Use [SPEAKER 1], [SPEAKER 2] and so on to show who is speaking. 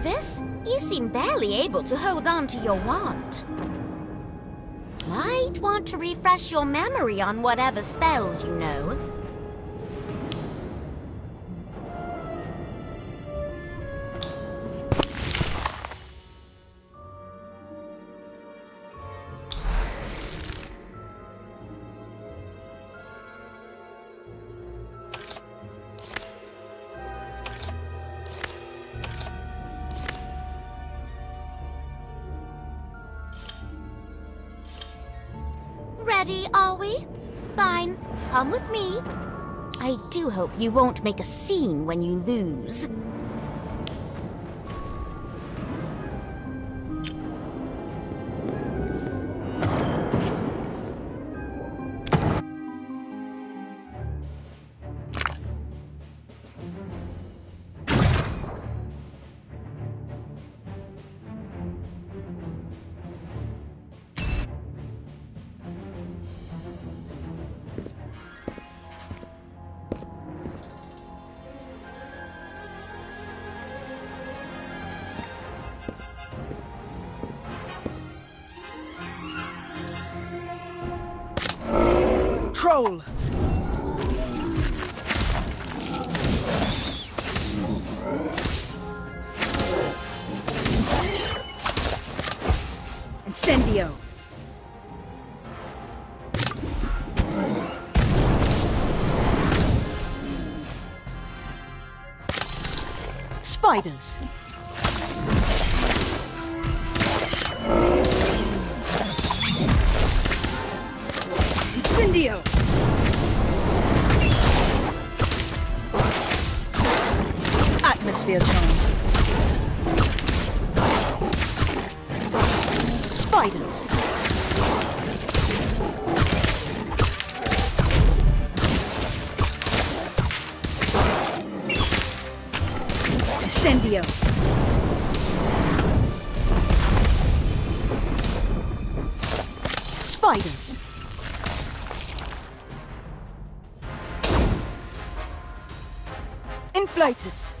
[SPEAKER 1] nervous? You seem barely able to hold on to your wand. Might want to refresh your memory on whatever spells you know. Ready, are we? Fine. Come with me. I do hope you won't make a scene when you lose.
[SPEAKER 2] Incendio! Spiders! Atmosphere charm. Spiders. Incendio. Spiders. Inflatus.